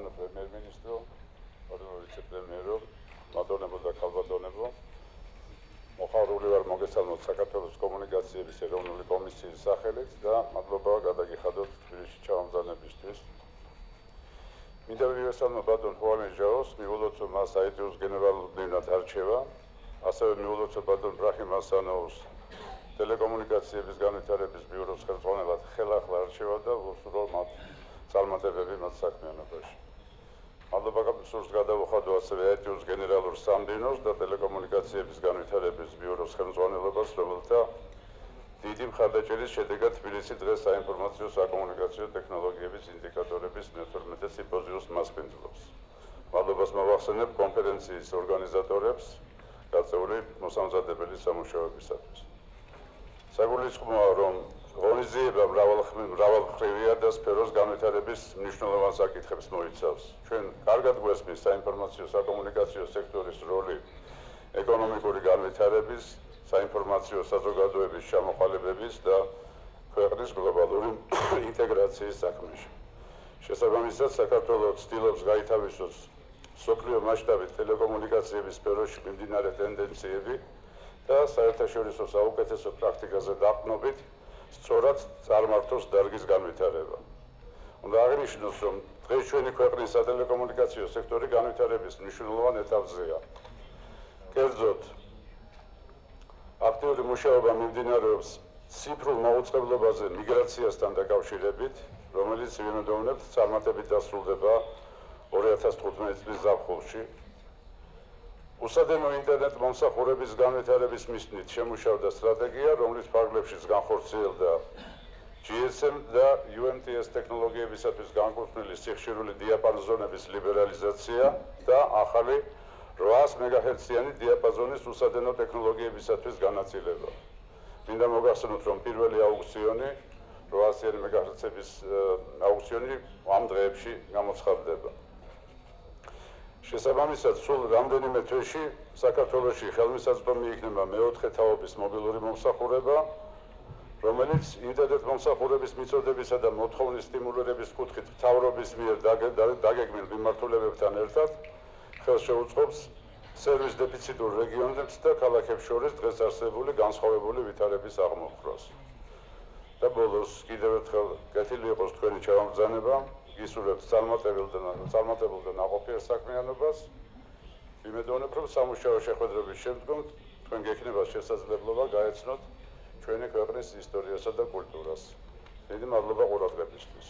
მადლობა პრემიერ-მინისტრო, მადლობა ვიცე-პრემიერო, მადლობა და ქალბატონებო. მოხარული ვარ მოგესალმოთ საქართველოს კომუნიკაციების ეროვნული კომისიის სახელით და მადლობა გადაგიხადოთ თბილისში ჩამომზადებისთვის. მინდა ვიესალმო ბატონ ხუანე ჟაოს, მიულოცო მას აიტიუს გენერალურ დინად არჩევა, ასევე მიულოცო ბატონ ბრაჰიმ ასანოუს ტელეკომუნიკაციების განვითარების ბიუროს ხელმძღვანელად ხელახლა არჩევა და უსურო მათ წარმატებები მათ საქმიანობაში. მადლობა გასურს გადავხადო ასევე ეტიუს გენერალურ სამდინოს და ტელეკომუნიკაციების განვითარების ბიუროს ხელმძღვანელობას, რომელთა დიდი მხარდაჭერის შედეგად თბილისი დღეს საინფორმაციო საკომუნიკაციო ტექნოლოგიების ინდიკატორების მე-12 სიმპოზიუმს მასპინძლობს. მადლობას მოვახსენებ კონფერენციის ორგანიზატორებს გაწეული მოსამზადებელი სამუშაოებისათვის. საგულისხმოა რომ ღონისძიება მრავალმხრივია და სფეროს განვითარების მნიშვნელოვან საკითხებს მოიცავს. ჩვენ კარგად გვესმის საინფორმაციო საკომუნიკაციო სექტორის როლი ეკონომიკური განვითარების, საინფორმაციო საზოგადოების ჩამოყალიბების და ქვეყნის გლობალური ინტეგრაციის საქმეში. შესაბამისად, საქართველოს ცდილობს გაითავისოს სოფლიო მასშტაბით ტელეკომუნიკაციების სფეროში მიმდინარე ტენდენციები და საერთაშორისო საუკეთესო პრაქტიკაზე დაყნობით სწორად წარმართოს დარგის განვითარება. უნდა აღნიშნოს, რომ დღეს ჩვენი ქვეყნის სატელეკომუნიკაციო სექტორი განვითარების მნიშვნელოვან ეტაპზეა. კერძოდ, აქტიური მუშაობა მიმდინარეობს ციფრულ მოუწყებლობაზე მიგრაციასთან დაკავშირებით, რომელიც ვინდოუნებს წარმატებით დასრულდება 2015 წლის ზაფხულში. უსადენო ინტერნეტ მომსახურების განვითარების მიზნით შემუშავდა სტრატეგია, რომლის ფარგლებშიც განხორციელდა GSM და UMTS ტექნოლოგიებისათვის განკუთვნილი სიხშირული დიაპაზონების ლიბერალიზაცია და ახალი 800 MHz-იანი დიაპაზონის უსადენო ტექნოლოგიებისათვის განაწილება. მინდა მოგახსენოთ, რომ პირველი აუქციონი 800 MHz-ების აუქციონი ამ დღეებში გამოცხადდება. შესაბამისად, სულ რამდენიმე თვეში საქართველოსი ხელმისაწვდომი იქნება მეოთხე თაობის მობილური მომსახურება, რომელიც ინტერნეტ მომსახურების მიწოდებისა და მოთხოვნის სტიმულირების კუთხით მთავრობის მიერ დაგეგმილ მიმართულებებთან ერთად ხელს შეუწყობს სერვის დეფიციტურ რეგიონებს და ქალაქებს შორის დღეს არსებული განსხვავებული ვითარების აღმოფხვრას. და ბოლოს კიდევ ერთხელ გათილი იყოს თქვენი ჩამოგზანება გისურვებთ წარმატებულ და წარმატებულ და ნაყოფიერ საქმიანობას. იმედოვნებ, რომ სამუშაო შეხვედრების შემდგომ თქვენ გექნება შესაძლებლობა გაეცნოთ ჩვენი ქვეყნის ისტორიასა და კულტურას. დიდი მადლობა ყურადღებისთვის.